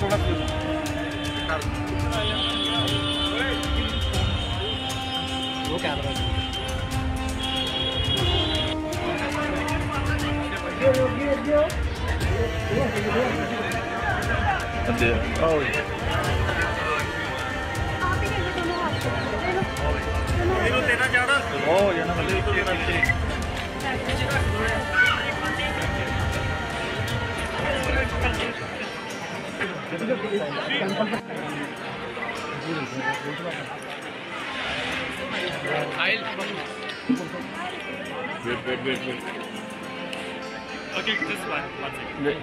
वो क्या Oh, yeah. Oh, yeah. ਜਾਣਾ ओ जाना मतलब wait wait wait wait okay just one one second लो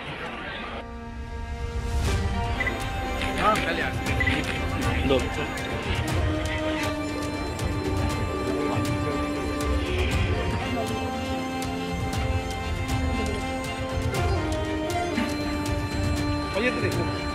ये तो देखो